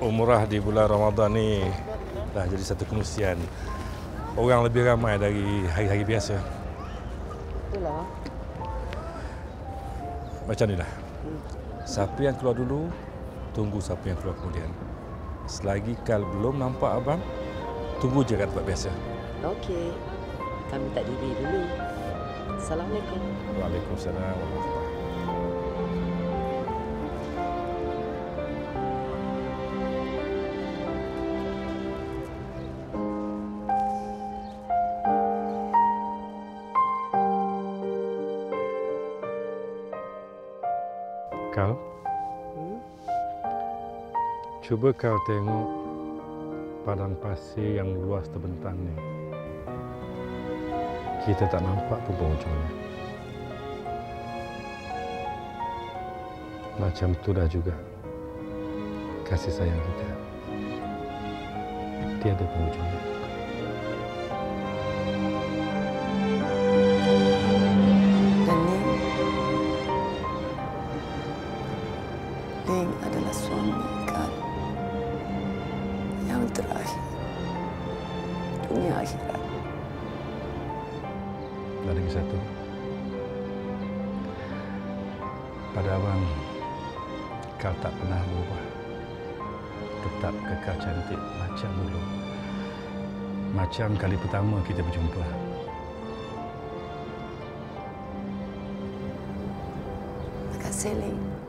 umrah di bulan Ramadan ni dah jadi satu kemestian. Orang lebih ramai dari hari-hari biasa. Itulah. Macam ni lah. Siapa yang keluar dulu, tunggu siapa yang keluar kemudian. Selagi Kal belum nampak abang, tunggu je kat tempat biasa. Okey. Kami tak diri dulu. Assalamualaikum. Waalaikumsalam warahmatullahi Kal, Hmm? cuba kau tengok padang pasir yang luas terbentang ni. Kita tak nampak pun penghujungnya. Macam itulah juga kasih sayang kita. Tiada penghujungnya. Ning adalah suami kan yang terakhir dunia akhirat. Dan lagi satu. Pada abang, kau tak pernah berubah. Tetap kekal cantik macam dulu. Macam kali pertama kita berjumpa. Terima kasih, Ning.